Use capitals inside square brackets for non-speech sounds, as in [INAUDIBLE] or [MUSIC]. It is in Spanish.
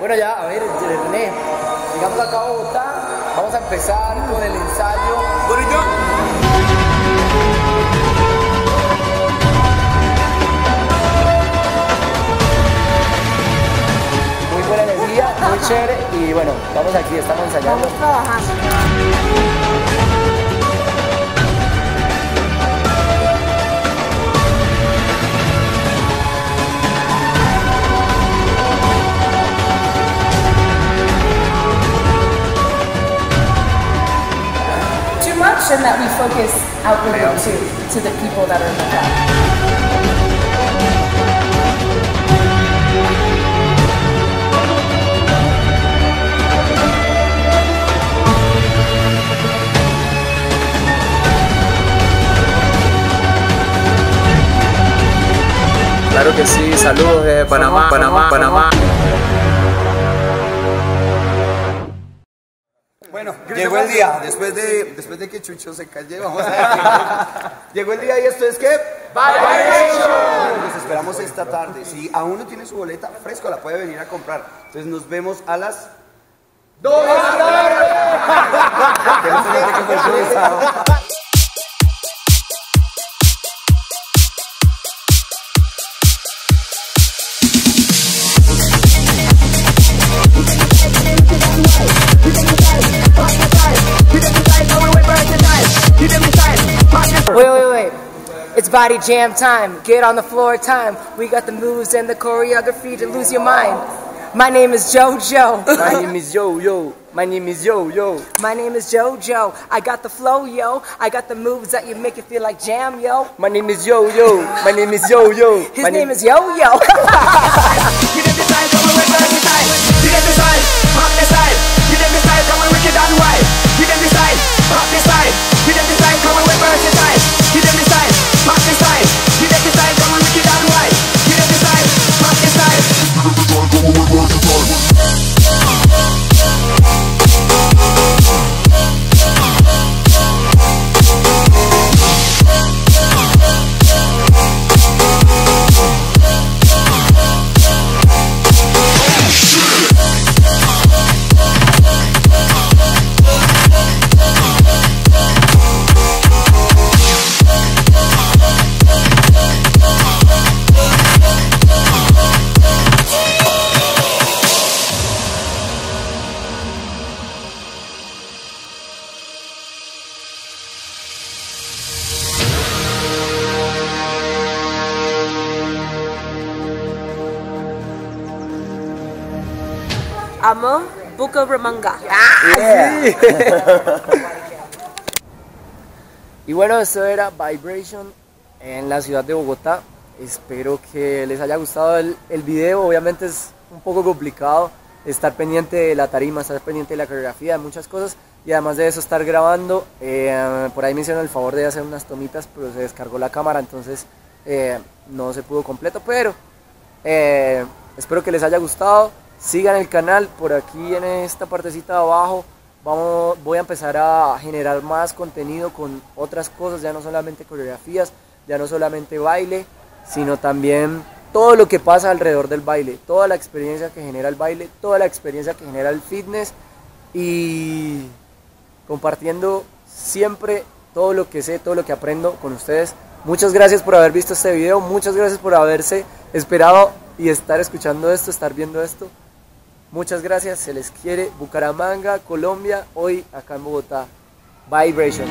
Bueno, ya, a ver, René, llegamos acá a Bogotá, vamos a empezar con el ensayo. Muy buena energía, muy chévere y bueno, vamos aquí, estamos ensayando. Estamos trabajando. And that we focus outwardly too, to the people that are in the crowd. Claro que sí, saludos desde Panamá, Panamá, Panamá. Bueno, llegó el día, después de, después de que Chucho se calle, vamos a [LAUGHS] Llegó el día y esto es que... Los esperamos esta tarde. Si aún no tiene su boleta, fresco, la puede venir a comprar. Entonces nos vemos a las... ¡Dos de la tarde! [LAUGHS] [LAUGHS] Body jam time. Get on the floor time. We got the moves and the choreography to lose your mind. My name is JoJo. My name is Yo Yo. My name is Yo Yo. My name is JoJo. I got the flow, yo. I got the moves that you make it feel like jam, yo. My name is Yo Yo. My name is Yo Yo. His name is Yo Yo. [LAUGHS] Amo Bucaramanga. [LAUGHS] Y bueno, esto era Vibration en la ciudad de Bogotá. Espero que les haya gustado el, el video. Obviamente es un poco complicado estar pendiente de la tarima, estar pendiente de la coreografía, de muchas cosas. Y además de eso, estar grabando. Eh, por ahí me hicieron el favor de hacer unas tomitas, pero se descargó la cámara, entonces eh, no se pudo completo. Pero eh, espero que les haya gustado. Sigan el canal por aquí en esta partecita de abajo. Vamos, voy a empezar a generar más contenido con otras cosas, ya no solamente coreografías, ya no solamente baile, sino también todo lo que pasa alrededor del baile, toda la experiencia que genera el baile, toda la experiencia que genera el fitness y compartiendo siempre todo lo que sé, todo lo que aprendo con ustedes. Muchas gracias por haber visto este video, muchas gracias por haberse esperado y estar escuchando esto, estar viendo esto. Muchas gracias, se les quiere. Bucaramanga, Colombia, hoy acá en Bogotá. Vibration.